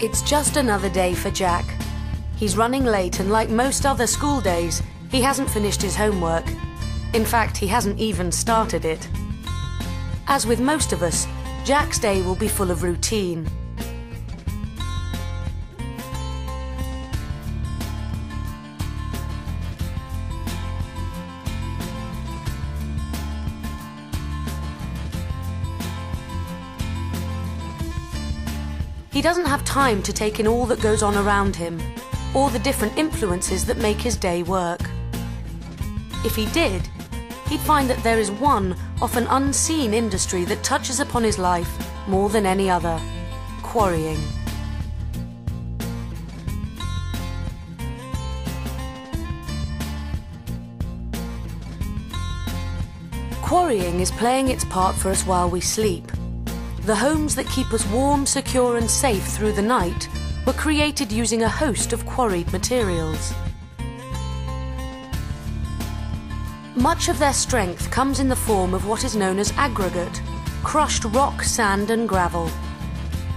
It's just another day for Jack. He's running late, and like most other school days, he hasn't finished his homework. In fact, he hasn't even started it. As with most of us, Jack's day will be full of routine. He doesn't have time to take in all that goes on around him, or the different influences that make his day work. If he did, he'd find that there is one, often unseen industry that touches upon his life more than any other quarrying. Quarrying is playing its part for us while we sleep. The homes that keep us warm, secure, and safe through the night were created using a host of quarried materials. Much of their strength comes in the form of what is known as aggregate, crushed rock, sand, and gravel.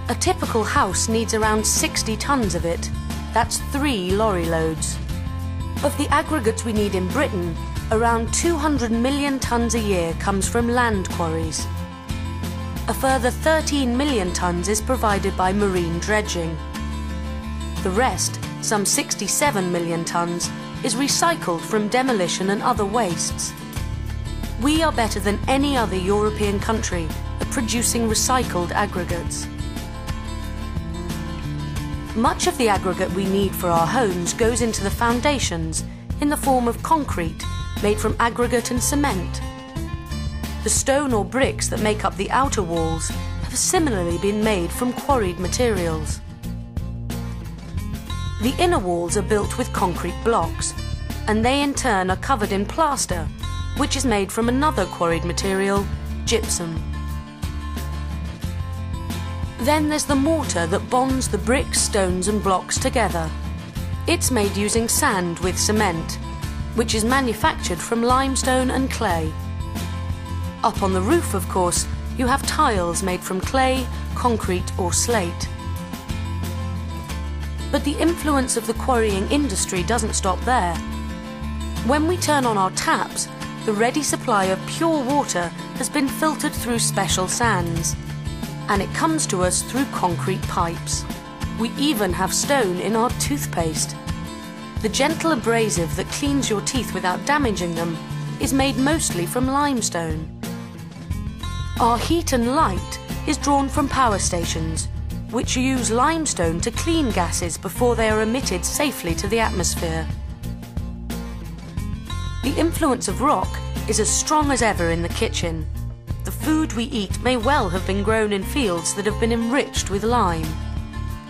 A typical house needs around 60 tons of it. That's three lorry loads. Of the aggregates we need in Britain, around 200 million tons a year comes from land quarries. A further 13 million tons is provided by marine dredging. The rest, some 67 million tons, is recycled from demolition and other wastes. We are better than any other European country at producing recycled aggregates. Much of the aggregate we need for our homes goes into the foundations in the form of concrete made from aggregate and cement. The stone or bricks that make up the outer walls have similarly been made from quarried materials. The inner walls are built with concrete blocks, and they in turn are covered in plaster, which is made from another quarried material, gypsum. Then there's the mortar that bonds the bricks, stones and blocks together. It's made using sand with cement, which is manufactured from limestone and clay. Up on the roof, of course, you have tiles made from clay, concrete or slate. But the influence of the quarrying industry doesn't stop there. When we turn on our taps, the ready supply of pure water has been filtered through special sands, and it comes to us through concrete pipes. We even have stone in our toothpaste. The gentle abrasive that cleans your teeth without damaging them is made mostly from limestone. Our heat and light is drawn from power stations, which use limestone to clean gases before they are emitted safely to the atmosphere. The influence of rock is as strong as ever in the kitchen. The food we eat may well have been grown in fields that have been enriched with lime.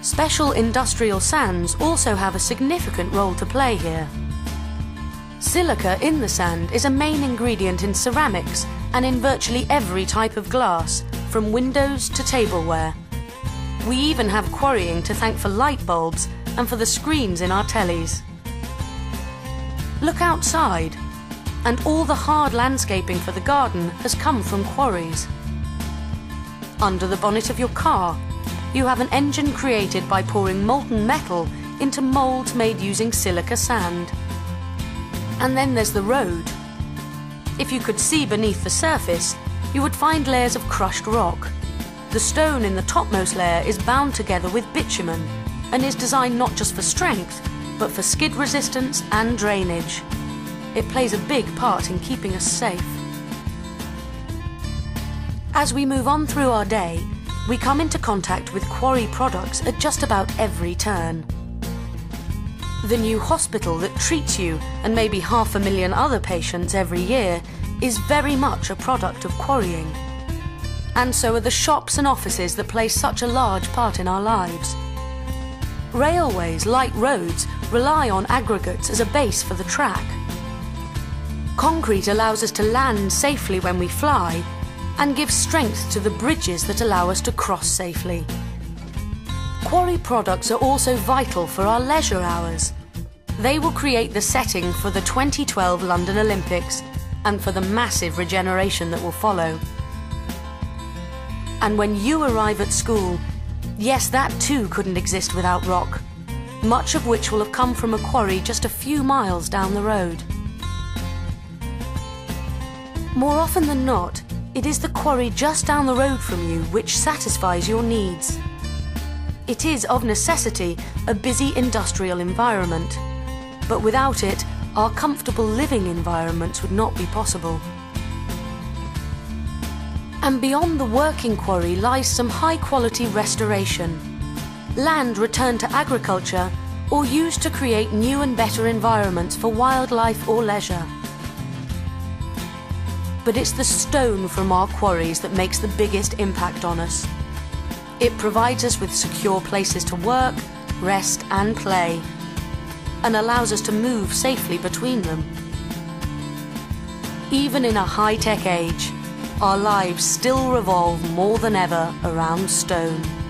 Special industrial sands also have a significant role to play here. Silica in the sand is a main ingredient in ceramics and in virtually every type of glass, from windows to tableware. We even have quarrying to thank for light bulbs and for the screens in our tellies. Look outside, and all the hard landscaping for the garden has come from quarries. Under the bonnet of your car, you have an engine created by pouring molten metal into moulds made using silica sand. And then there's the road. If you could see beneath the surface, you would find layers of crushed rock. The stone in the topmost layer is bound together with bitumen and is designed not just for strength, but for skid resistance and drainage. It plays a big part in keeping us safe. As we move on through our day, we come into contact with quarry products at just about every turn. The new hospital that treats you and maybe half a million other patients every year is very much a product of quarrying. And so are the shops and offices that play such a large part in our lives. Railways, like roads, rely on aggregates as a base for the track. Concrete allows us to land safely when we fly and gives strength to the bridges that allow us to cross safely. Quarry products are also vital for our leisure hours. They will create the setting for the 2012 London Olympics and for the massive regeneration that will follow. And when you arrive at school, Yes, that too couldn't exist without rock, much of which will have come from a quarry just a few miles down the road. More often than not, it is the quarry just down the road from you which satisfies your needs. It is, of necessity, a busy industrial environment, but without it, our comfortable living environments would not be possible. And beyond the working quarry lies some high quality restoration. Land returned to agriculture or used to create new and better environments for wildlife or leisure. But it's the stone from our quarries that makes the biggest impact on us. It provides us with secure places to work, rest and play, and allows us to move safely between them. Even in a high-tech age, our lives still revolve more than ever around stone.